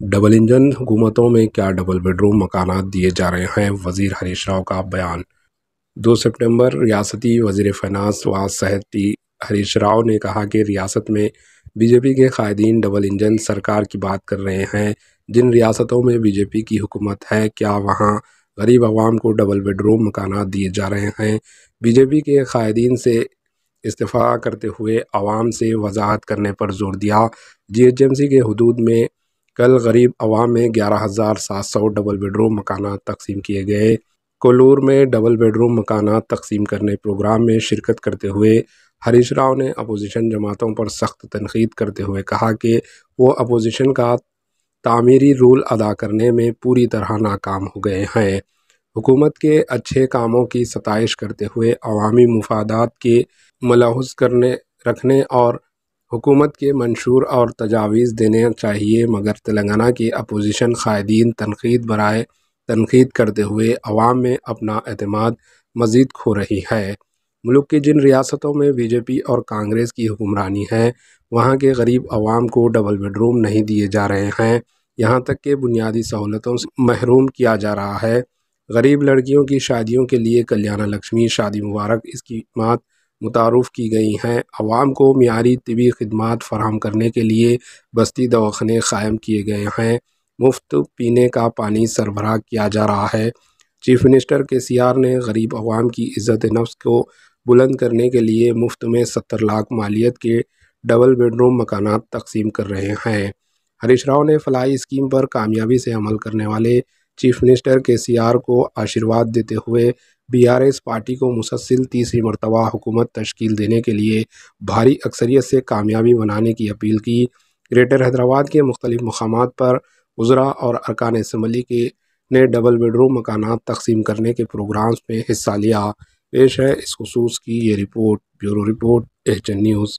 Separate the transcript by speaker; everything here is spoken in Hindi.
Speaker 1: डबल इंजन, हुकूमतों में क्या डबल बेडरूम मकानात दिए जा रहे हैं? वज़ीर हरीश राव का बयान। दो सितंबर, रियासती वज़ीर फनास व सहती हरीश राव ने कहा कि रियासत में बीजेपी के कायदीन डबल इंजन सरकार की बात कर रहे हैं। जिन रियासतों में बीजेपी की हुकूमत है, क्या वहाँ गरीब आवाम को डबल बेडरूम मकानात दिए जा रहे हैं? बीजेपी के कायदीन से इस्तीफ़ा करते हुए आवाम से वजाहत करने पर ज़ोर दिया। जी एच एम सी के हदूद में कल गरीब आवाम में ग्यारह हज़ार सात सौ डबल बेडरूम मकाना तकसीम किए गए। कोलूर में डबल बेडरूम मकाना तकसीम करने प्रोग्राम में शिरकत करते हुए हरीश राव ने अपोजिशन जमातों पर सख्त तनकीद करते हुए कहा कि वो अपोजिशन का तामीरी रूल अदा करने में पूरी तरह नाकाम हो गए हैं। हुकूमत के अच्छे कामों की सतश करते हुए अवामी मफादात के मलहूज करने, रखने और हुकूमत के मंशूर और तजावीज़ देने चाहिए, मगर तेलंगाना की अपोजिशन कायदीन तनकीद बरए तनकीद करते हुए अवाम में अपना अतमाद मज़ीद खो रही है। मुल्क की जिन रियासतों में बीजेपी और कांग्रेस की हुक्मरानी है, वहाँ के गरीब आवाम को डबल बेडरूम नहीं दिए जा रहे हैं। यहाँ तक कि बुनियादी सहूलतों से महरूम किया जा रहा है। गरीब लड़कियों की शादियों के लिए कल्याणा लक्ष्मी शादी मुबारक, इसकी मात मुतारफ़ की गई हैं। आवाम को मीरी तबी खदमात फ़राम करने के लिए बस्ती दवाखाने क़ायम किए गए हैं। मुफ़्त पीने का पानी सरबराह किया जा रहा है। चीफ मिनिस्टर के सी आर ने गरीब आवाम की इज़्ज़त नफ्स को बुलंद करने के लिए मुफ़्त में सत्तर लाख मालियत के डबल बेडरूम मकान तकसीम कर रहे हैं। हरीश राव ने फलाई स्कीम पर कामयाबी से अमल करने वाले चीफ मिनिस्टर के सी आर को आशीर्वाद देते हुए बीआरएस पार्टी को मुसलसिल तीसरी मरतबा हुकूमत तश्कील देने के लिए भारी अक्सरियत से कामयाबी बनाने की अपील की। ग्रेटर हैदराबाद के मुख्तलिफ़ मकाम पर उजरा और अरकान इसम्बली के ने डबल बेडरूम मकान तकसीम करने के प्रोग्राम्स में हिस्सा लिया। पेश है इस खसूस की ये report, bureau report HN news.